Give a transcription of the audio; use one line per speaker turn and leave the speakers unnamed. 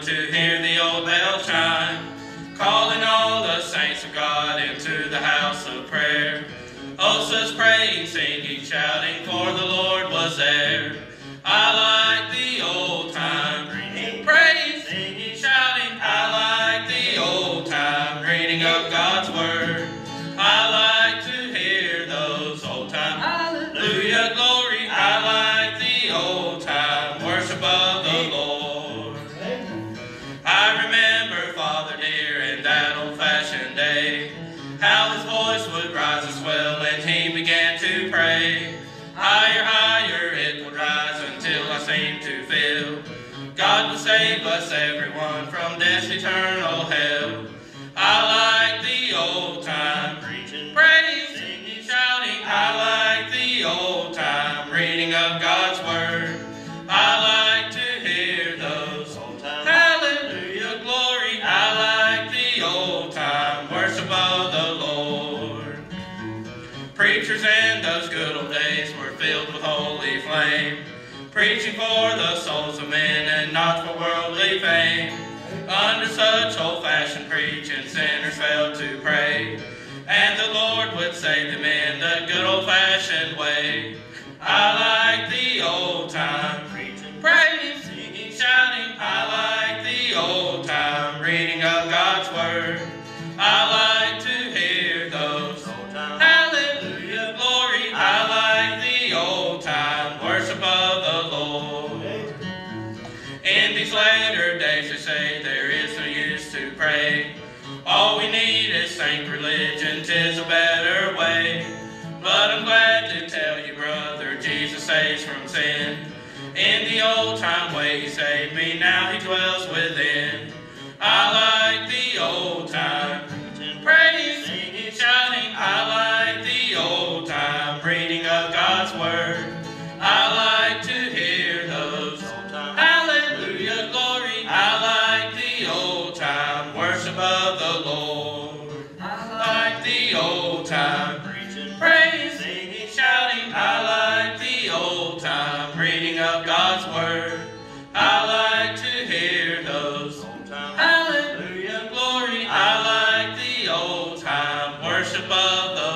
to hear the old bell chime, calling all the saints of God into the house of prayer. Osa's praying, singing, shouting, for the Lord was there. Began to pray. Higher, higher it would rise until I seemed to feel God would save us everyone from death's eternal hell. I like the old time preaching, praise, singing, shouting. I like the old time reading of God's word. I like Preachers in those good old days were filled with holy flame, preaching for the souls of men and not for worldly fame. Under such old-fashioned preaching, sinners failed to pray, and the Lord would save them in the good old-fashioned way. I like the old time preaching, singing, shouting. I like the old time reading of God's word. I like Later days, they say there is no use to pray. All we need is saint religion, tis a better way. But I'm glad to tell you, brother, Jesus saves from sin. In the old time way, he saved me, now he dwells within. I like the old time praise, singing, shouting. I like the old time reading of God's word. worship of the